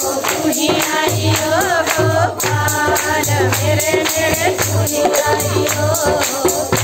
तुम्हें आई हो गोपाल मेरे मेरे तुम्हें आई हो।